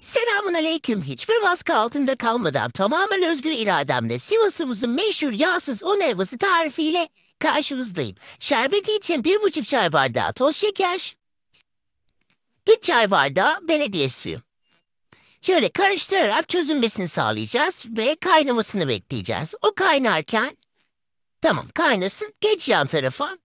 Selamun aleyküm. Hiçbir baskı altında kalmadan tamamen özgür irademle Sivas'ımızın meşhur yağsız un helvası tarifiyle karşınızdayım. Şerbeti için bir buçuk çay bardağı toz şeker, üç çay bardağı belediye suyu. Şöyle karıştırarak çözünmesini sağlayacağız ve kaynamasını bekleyeceğiz. O kaynarken, tamam kaynasın, geç yan tarafa.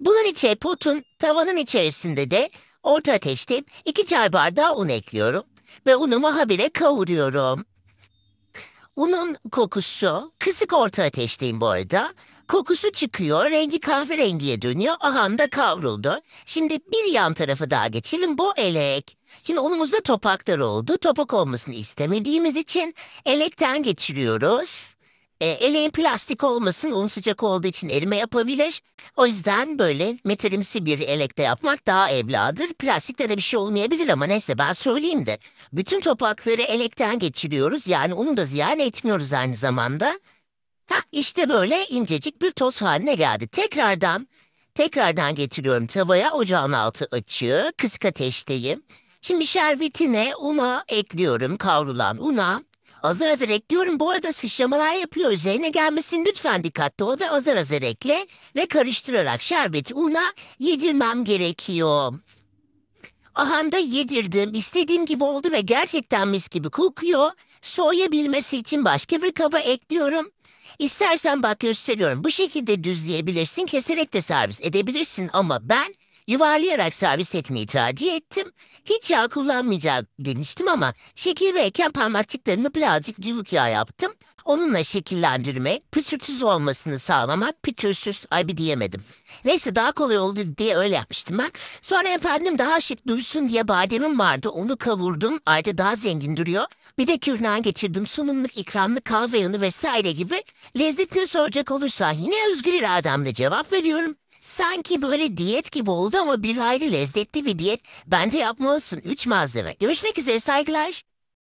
Bunun içe potun tavanın içerisinde de orta ateşte iki çay bardağı un ekliyorum ve unumu habire kavuruyorum. Unun kokusu kısık orta ateşteyim bu arada. Kokusu çıkıyor, rengi kahverengiye dönüyor. Aha da kavruldu. Şimdi bir yan tarafa daha geçelim. Bu elek. Şimdi unumuzda topaklar oldu. Topak olmasını istemediğimiz için elekten geçiriyoruz. E, eleğin plastik olmasın, un sıcak olduğu için erime yapabilir. O yüzden böyle metalimsi bir elekte yapmak daha evladır. Plastikte de bir şey olmayabilir ama neyse ben söyleyeyim de. Bütün topakları elekten geçiriyoruz. Yani onu da ziyan etmiyoruz aynı zamanda. Hah işte böyle incecik bir toz haline geldi. Tekrardan, tekrardan getiriyorum tavaya. Ocağın altı açık, kısık ateşteyim. Şimdi şerbetine una ekliyorum kavrulan una. Azar azar ekliyorum. Bu arada sıçramalar yapıyor. Üzerine gelmesin lütfen dikkatli ol ve azar azar ekle ve karıştırarak şerbeti una yedirmem gerekiyor. Aha da yedirdim. İstediğim gibi oldu ve gerçekten mis gibi kokuyor. Soğuyabilmesi için başka bir kaba ekliyorum. İstersen bak gösteriyorum. Bu şekilde düzleyebilirsin, keserek de servis edebilirsin ama ben yuvarlayarak servis etmeyi tercih ettim. Hiç yağ kullanmayacağım demiştim ama şekildeyken parmakçıklarımı birazcık cıvık yağ yaptım. Onunla şekillendirmek, püsürtüsüz olmasını sağlamak, pütürsüz, ay bir diyemedim. Neyse daha kolay oldu diye öyle yapmıştım ben. Sonra efendim daha şık dursun diye bademim vardı, onu kavurdum. Artı daha zengin duruyor. Bir de kürnan geçirdim, sunumluk, ikramlık, kahve yanı vesaire gibi. Lezzetini soracak olursa yine özgür irademle cevap veriyorum. Sanki böyle diyet gibi oldu ama bir ayrı lezzetli bir diyet. Bence yapmalısın. Üç malzeme. Görüşmek üzere saygılar.